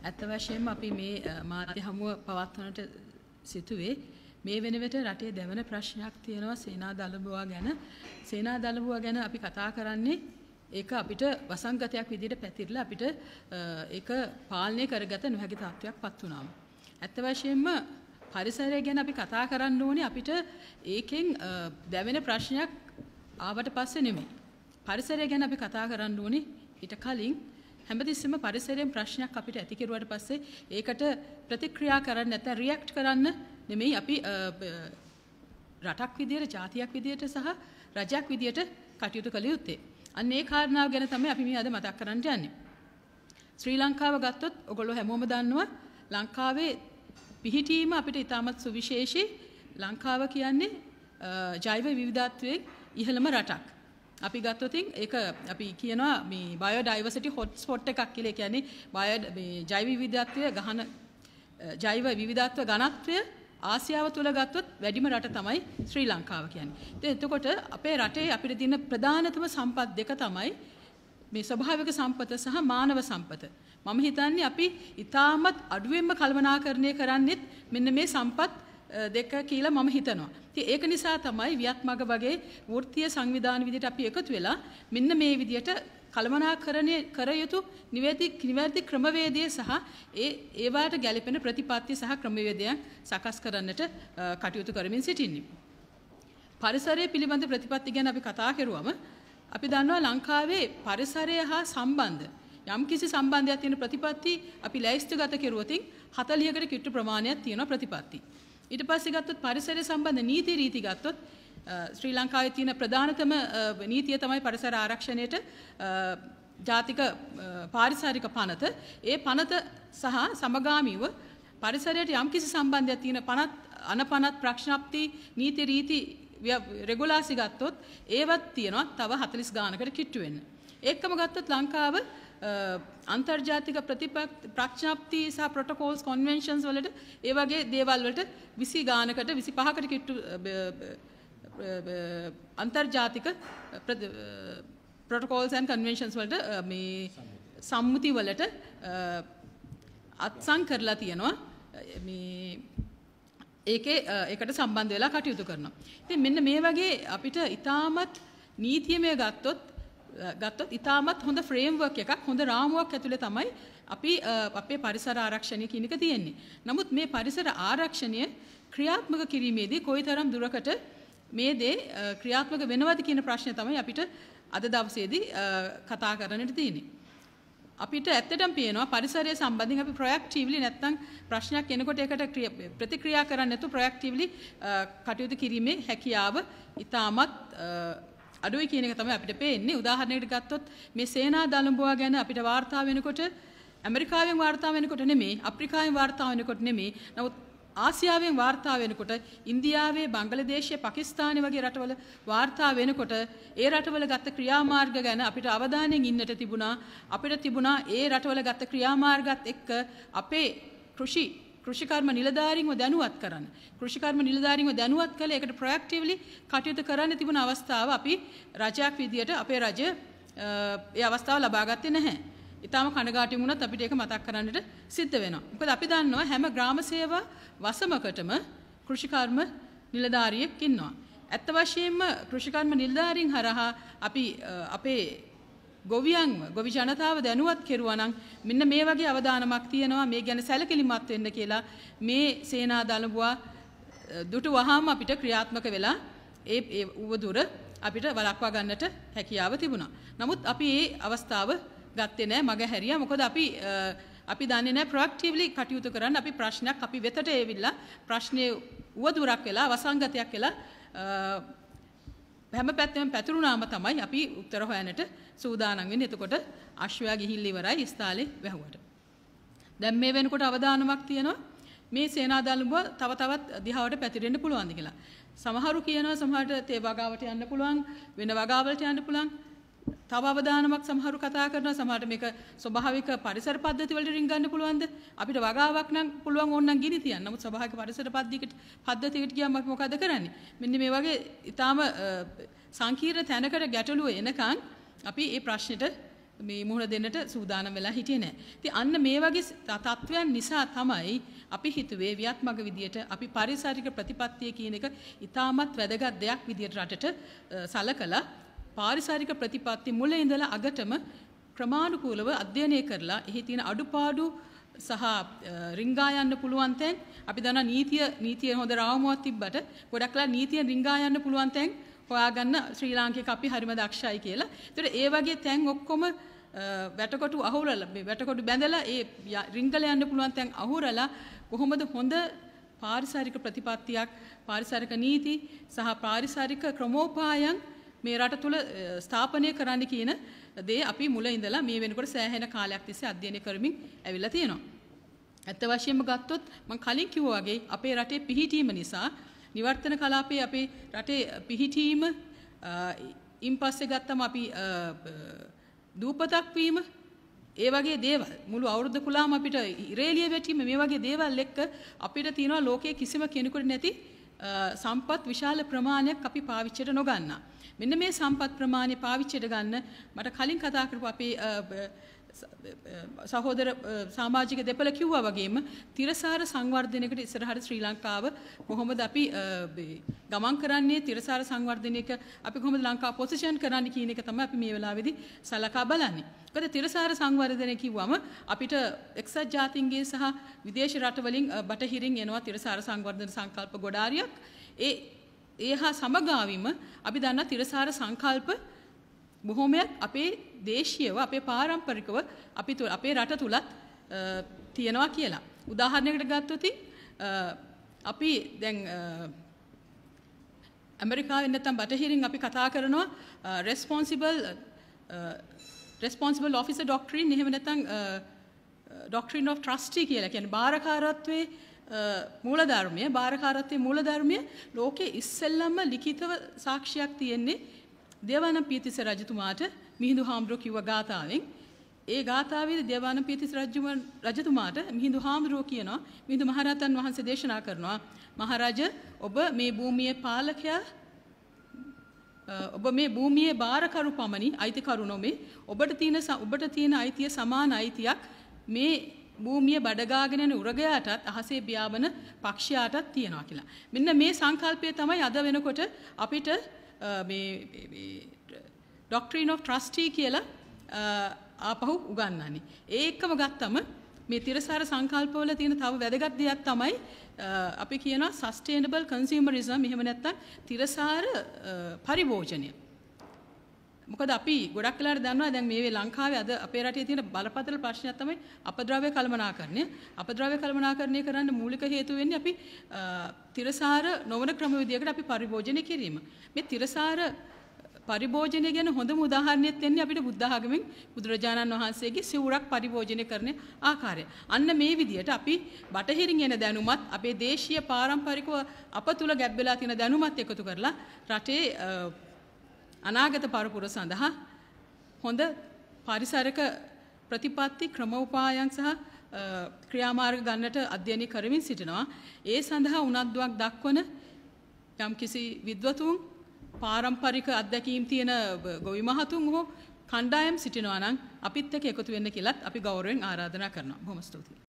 ඇත්ත වශයෙන්ම අපි මේ මාධ්‍ය හමුව පවත්වනට සිතුවේ මේ වෙනවිට රටේ දෙවන ප්‍රශ්නයක් තියෙනවා සේනා දළබුවා ගැන. සේනා දළබුවා ගැන අපි කතා කරන්නේ ඒක අපිට වසංගතයක් විදිහට පැතිරලා අපිට ඒක පාලනය කරගත නොහැකි තත්ත්වයක් පත් වුණාම. ඇත්ත වශයෙන්ම පරිසරය ගැන අපි කතා කරන්න ඕනේ අපිට ඒකෙන් දැවෙන ප්‍රශ්නයක් ආවට පස්සේ නෙමෙයි. පරිසරය ගැන අපි කතා කරන්න ඕනේ ඊට කලින් හැමතිස්සෙම පරිසරයෙන් ප්‍රශ්නයක් අපිට ඇති කෙරුවට පස්සේ ඒකට ප්‍රතික්‍රියා කරන්න නැත්නම් රියැක්ට් කරන්න නෙමෙයි අපි රටක් විදියට ජාතියක් විදියට සහ රජයක් විදියට කටයුතු කළ යුත්තේ. අන්න ඒ කාරණාව ගැන තමයි අපි මේ අද මතක් කරන්න යන්නේ. ශ්‍රී ලංකාව ගත්තොත් ඔගොල්ලෝ හැමෝම දන්නවා ලංකාවේ පිහිටීම අපිට ඉතාමත් සුවිශේෂී ලංකාව කියන්නේ ජෛව විවිධත්වයේ ඉහළම රටක්. අපි ගත්තොතින් ඒක අපි කියනවා මේ බයෝඩයිවර්සිටි හොට් ස්පොට් එකක් කියලා කියන්නේ බයෝ මේ ජෛව විවිධත්වය ගහන ජෛව විවිධත්ව ඝනත්වය ආසියාව තුල ගත්තොත් වැඩිම රට තමයි ශ්‍රී ලංකාව කියන්නේ. ඉතින් එතකොට අපේ රටේ අපිට තියෙන ප්‍රධානතම සම්පත් දෙක තමයි මේ ස්වභාවික සම්පත සහ මානව සම්පත. මම හිතන්නේ අපි ඊටමත් අඩුවෙන්ම කල්පනාකරණය කරන්නේත් මෙන්න මේ සම්පත් දෙක කියලා මම හිතනවා. ඉතින් ඒක නිසා තමයි වියත්මග වගේ වෘත්තීය සංවිධාන විදිහට අපි එකතු වෙලා මෙන්න මේ විදිහට කළමනාකරණය කර යුතු නිවැරදි නිවැරදි ක්‍රමවේදය සහ ඒ ඒවාට ගැලපෙන ප්‍රතිපත්ති සහ ක්‍රමවේදයන් සකස් කරන්නට කටයුතු කරමින් සිටින්නේ. පරිසරය පිළිබඳ ප්‍රතිපත්ති ගැන අපි කතා කරුවම අපි දන්නවා ලංකාවේ පරිසරය හා සම්බන්ධ යම් කිසි සම්බන්ධයක් තියෙන ප්‍රතිපත්ති අපි ලැයිස්තුගත කෙරුවොතින් 40කට කිට්ටු ප්‍රමාණයක් තියෙන ප්‍රතිපත්ති. ඊට පස්සේ ගත්තොත් පරිසරය සම්බන්ධ නීති රීති ගත්තොත් ශ්‍රී ලංකාවේ තියෙන ප්‍රධානතම නීතිය තමයි පරිසර ආරක්ෂණයට ජාතික පාරිසරික පනත. ඒ පනත සහ සමගාමීව පරිසරයට යම්කිසි සම්බන්ධයක් තියෙන පනත් අනපනත් ප්‍රශ්නප්ති නීති රීති රෙගුලාසි ගත්තොත් ඒවත් තියෙනවා තව 40 ගානකට කිට්ටු වෙන්න. ඒකම ගත්තොත් ලංකාව අන්තර්ජාතික ප්‍රඥප්ති සහ ප්‍රොටකෝල්ස් කොන්වෙන්ෂන්ස් වලට ඒ වගේ දේවල් වලට 20 ගානකට 25කට කිට්ටු අන්තර්ජාතික ප්‍රොටකෝල්ස් ඇන් කන්වෙන්ෂන්ස් වලට මේ සම්මුති වලට අත්සන් කරලා තියෙනවා මේ ඒකේ ඒකට සම්බන්ධ වෙලා කටයුතු කරනවා. ඉතින් මෙන්න මේ වගේ අපිට ඊටමත් නීතියමය ගත්තොත් ගත්තොත් ඉතාමත් හොඳ ෆ්‍රේම්වර්ක් එකක් හොඳ රාමුවක් ඇතුළේ තමයි අපි අපේ පරිසර ආරක්ෂණය කියන එක තියෙන්නේ. නමුත් මේ පරිසර ආරක්ෂණය ක්‍රියාත්මක කිරීමේදී කොයිතරම් දුරකට මේ දේ ක්‍රියාත්මක වෙනවද කියන ප්‍රශ්නය තමයි අපිට අද දවසේදී කතා කරන්නට තියෙන්නේ. අපිට ඇත්තටම පේනවා පරිසරය සම්බන්ධයෙන් අපි ප්‍රොයැක්ටිව්ලි නැත්නම් ප්‍රශ්නයක් එනකොට ඒකට ප්‍රතික්‍රියා කරන්නේ නැතුව ප්‍රොයැක්ටිව්ලි කටයුතු කිරීමේ හැකියාව ඉතාමත් අඩුයි කියන එක තමයි අපිට පේන්නේ. උදාහරණයකට ගත්තොත් මේ සේනා දළඹුවා ගැන අපිට වාර්තා වෙනකොට ඇමරිකාවෙන් වාර්තා වෙනකොට නෙමෙයි, අප්‍රිකාවෙන් වාර්තා වෙනකොට නෙමෙයි. නමුත් ආසියාවෙන් වාර්තා වෙනකොට ඉන්දියාවේ බංගලදේශය පාකිස්තානය වගේ රටවල වාර්තා වෙනකොට ඒ රටවල ගත්ත ක්‍රියාමාර්ග ගැන අපිට අවධානයෙන් ඉන්නට තිබුණා අපිට තිබුණා ඒ රටවල ගත්ත ක්‍රියාමාර්ගත් එක්ක අපේ කෘෂි කෘෂිකර්ම නිලධාරීන්ව දැනුවත් කරන්න. කෘෂිකර්ම නිලධාරීන්ව දැනුවත් කළ ඒකට ප්‍රොයැක්ටිව්ලි කටයුතු කරන්න තිබුණ අවස්ථාව අපි රජයක් විදියට අපේ රජය ඒ අවස්ථාව ලබා ගත්තේ නැහැ. ඉතාම කනගාටුවෙන් වුණත් අපිට ඒක මතක් කරන්නට සිද්ධ වෙනවා. මොකද අපි දන්නවා හැම ග්‍රාම සේවා වසමකටම කෘෂිකර්ම නිලධාරියෙක් ඉන්නවා. ඇත්ත වශයෙන්ම කෘෂිකර්ම නිලධාරීන් හරහා අපි අපේ ගොවියන්ව ගොවි ජනතාව දැනුවත් කෙරුවා නම් මෙන්න මේ වගේ අවදානමක් තියෙනවා මේ ගැන සැලකිලිමත් වෙන්න කියලා මේ සේනා දළබුවා දුටු වහාම අපිට ක්‍රියාත්මක වෙලා ඒ ඒ උවදුර අපිට වළක්වා ගන්නට හැකියාව තිබුණා. නමුත් අපි ඒ අවස්ථාව ගත්තේ නැහැ මග හැරියා. මොකද අපි අපි දන්නේ නැහැ ප්‍රොඇක්ටිව්ලි කටයුතු කරන්න අපි ප්‍රශ්නයක් අපි වෙතට එවිලා ප්‍රශ්නේ උවදුරක් වෙලා වසංගතයක් වෙලා හැම පැත්තෙම පැතුරුනාම තමයි අපි උත්තර හොයන්නට සූදානම් වෙන්නේ. එතකොට අශ්වයා ගිහිල්ලා ඉවරයි ස්ථාලේ වැහුවට. දැන් මේ වෙනකොට අවදානමක් තියෙනවා මේ සේනාදළුව තව තවත් දිහාවට පැතිරෙන්න පුළුවන්ද කියලා. සමහරු කියනවා සමහරට තේ වගාවට යන්න පුළුවන් වෙන වගාවලට යන්න පුළුවන්. තව අවදානමක් සමහරු කතා කරනවා සමහරට මේක ස්වභාවික පරිසර පද්ධති වලට රින්ගන්න පුළුවන්ද අපිට වගාවක් නම් පුළුවන් ඕනනම් ගිනි තියන්න. නමුත් ස්වභාවික පරිසර පද්ධතියකට පද්ධතියකට ගියාම අපි මොකද කරන්නේ? මෙන්න මේ වගේ ඊටාම සංකීර්ණ තැනකට ගැටලුව එනකන් අපි මේ ප්‍රශ්නෙට මේ මුහුණ දෙන්නට සූදානම් වෙලා හිටියේ නැහැ. ඉතින් අන්න මේ වගේ තත්ත්වයන් නිසා තමයි අපි හිතුවේ ව්‍යාත්මක විදියට අපි පරිසරික ප්‍රතිපත්තිය කියන එක ඉතාමත් වැදගත් දෙයක් විදියට රටට සලකලා පාරිසරික ප්‍රතිපත්ති මුල ඉඳලා අගටම ක්‍රමානුකූලව අධ්‍යයනය කරලා එහි තියෙන අඩුපාඩු සහ රිංගා යන්න පුළුවන් තැන් අපි දන්නා නීතිය නීතිය හොඳ රාමුවක් තිබ්බට ගොඩක්ලා නීතිය රිංගා යන්න පුළුවන් තැන් හොයාගන්න ශ්‍රී ලාංකික අපි හරිම දක්ෂයි කියලා. ඒතර ඒ වගේ තැන් ඔක්කොම වැටකොටු අහුරලා වැටකොටු බැඳලා ඒ රිංගල යන්න පුළුවන් තැන් අහුරලා කොහොමද හොඳ පාරිසරික ප්‍රතිපත්තියක් පාරිසරික නීති සහ පාරිසරික ක්‍රමෝපායන් මේ රට තුළ ස්ථාපනය කරන්න කියන දේ අපි මුල ඉඳලා මේ වෙනකොට සෑහෙන කාලයක් තිස්සේ අධ්‍යයනය කරමින් ඇවිල්ලා තියෙනවා. ඇත්ත වශයෙන්ම ගත්තොත් මම කලින් කිව්වා වගේ අපේ රටේ පිහිටීම නිසා නිවර්තන කලාපයේ අපේ රටේ පිහිටීම ඉන් පස්සේ ගත්තම අපි දූපතක් වීම ඒ වගේ දේවල් මුළු අවුරුද්ද පුලාම අපිට ඉරේලිය වැටීම මේ වගේ දේවල් එක්ක අපිට තියෙනවා ලෝකයේ කිසිම කෙනෙකුට නැති සම්පත් විශාල ප්‍රමාණයක් අපි පාවිච්චියට නොගන්නා. මෙන්න මේ සම්පත් ප්‍රමාණය පාවිච්චියට ගන්න මට කලින් කතා කරපු අපේ සහෝදර සමාජික දෙපළ කිව්වා වගේම තිරසාර සංවර්ධනයකට ඉස්සරහට ශ්‍රී ලංකාව කොහොමද අපි ගමන් කරන්නේ තිරසාර සංවර්ධනයක අපි කොහොමද ලංකාව පොසිෂන් කරන්නේ කියන එක තමයි අපි මේ වෙලාවේදී සලකා බලන්නේ. මොකද තිරසාර සංවර්ධනය කිව්වම අපිට එක්සත් ජාතීන්ගේ සහ විදේශ රටවලින් බටහිරින් එනවා තිරසාර සංවර්ධන සංකල්ප ගොඩාරියක්. ඒ ඒ හා සමගාවීම අපි දන්න තිරසාර සංකල්ප බොහොමයක් අපේ දේශීයව අපේ පාරම්පරිකව අපි අපේ රට තුලත් තියෙනවා කියලා. උදාහරණයකට ගත්තොත් අපි දැන් ඇමරිකාවෙන් නැත්නම් බටහිරින් අපි කතා කරනවා responsible responsible officer doctrine එහෙම නැත්නම් doctrine of trustee කියලා කියන්නේ බාරකාරත්වයේ මූලධර්මය බාරකාරත්වයේ මූලධර්මය ලෝකයේ ඉස්සෙල්ලම ලිඛිතව සාක්ෂියක් තියෙන්නේ දේවානම් පීතිස්ස රජතුමාට මිහිඳු හාමුදුරුවෝ කිව්ව ගාථාවෙන් ඒ ගාථාවේදී දේවානම් පීතිස්ස රජතුමාට මිහිඳු හාමුදුරුවෝ කියනවා මිහිඳු මහරහතන් වහන්සේ දේශනා කරනවා මහරජ ඔබ මේ භූමියේ පාලකයා ඔබ මේ භූමියේ බාරකරු පමණි අයිතිකරු නොමේ ඔබට තියෙන ඔබට තියෙන අයිතිය සමාන අයිතියක් මේ භූමිය බඩගාගෙන යන උරගයාටත් අහසේ බියාවන පක්ෂයාටත් තියෙනවා කියලා. මෙන්න මේ සංකල්පය තමයි අද වෙනකොට අපිට මේ ඩොක්ට්‍රීන් of ට්‍රස්ටී කියලා ආපහු උගන්වන්නේ. ඒකම ගත්තම මේ තිරසාර සංකල්පවල තියෙන තව වැදගත් දෙයක් තමයි අපි කියනවා සස්ටේනබල් කන්සියුමරිසම් එහෙම නැත්නම් තිරසාර පරිභෝජනය. මොකද අපි ගොඩක් වෙලාට දන්නවා දැන් මේ ලංකාවේ අද අපේ රටේ තියෙන බලපතල ප්‍රශ්නයක් තමයි අපද්‍රව්‍ය කළමනාකරණය. අපද්‍රව්‍ය කළමනාකරණය කරන්න මූලික හේතුව වෙන්නේ අපි තිරසාර නොවන ක්‍රමවිදියකට අපි පරිභෝජනය කිරීම. මේ තිරසාර පරිභෝජනය ගැන හොඳම උදාහරණයක් දෙන්නේ අපිට බුද්ධ ආගමෙන් බුදුරජාණන් වහන්සේගේ සිවුරක් පරිභෝජනය කරන ආකාරය. අන්න මේ විදිහට අපි බටහිරින් එන දැනුමත් අපේ දේශීය පාරම්පරිකව අප තුල ගැබ් වෙලා තියෙන දැනුමත් එකතු කරලා රටේ අනාගත පරපුර සඳහා හොඳ පරිසරක ප්‍රතිපත්ති ක්‍රමෝපායන් සහ ක්‍රියාමාර්ග ගන්නට අධ්‍යයනය කරමින් සිටිනවා. ඒ සඳහා උනන්දුවක් දක්වන යම්කිසි විද්වතුන් පාරම්පරික අත්දැකීම් තියෙන ගොවි මහතුන් හෝ කණ්ඩායම් සිටිනවා නම් අපිත් එක්ක එකතු වෙන්න කියලත් අපි ගෞරවයෙන් ආරාධනා කරනවා. බොහොම ස්තුතියි.